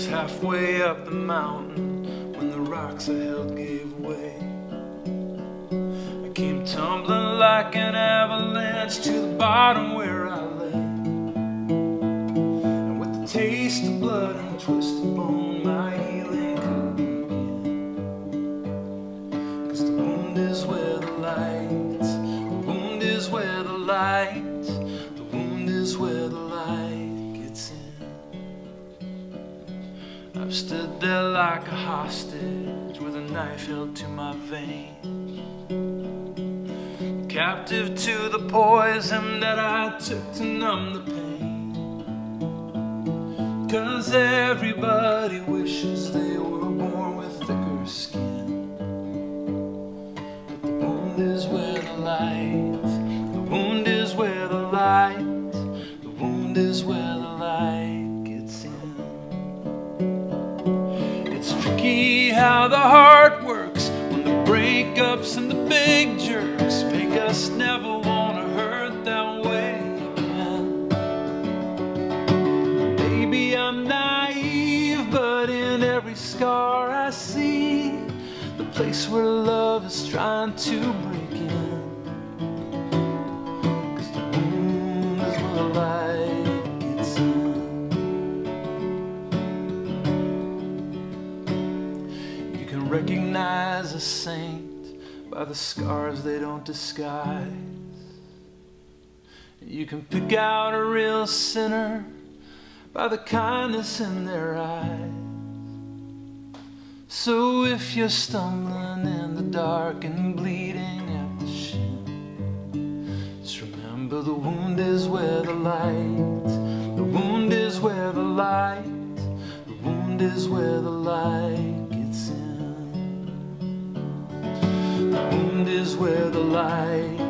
was halfway up the mountain when the rocks I held gave way. I came tumbling like an avalanche to the bottom where I lay. And with the taste of blood and twisted bone, my healing could begin. Cause the wound is where the light, the wound is where the light, stood there like a hostage with a knife held to my vein. Captive to the poison that I took to numb the pain. Cause everybody wishes they were born with thicker skin. But the wound is where the light, the wound is where the light, the wound is where how the heart works when the breakups and the big jerks make us never wanna hurt that way again. Maybe I'm naive, but in every scar I see the place where love is trying to break in. Cause the wound is where recognize a saint by the scars they don't disguise. You can pick out a real sinner by the kindness in their eyes. So if you're stumbling in the dark and bleeding at the shin, just remember the wound is where the light, the wound is where the light, the wound is where the light is where the light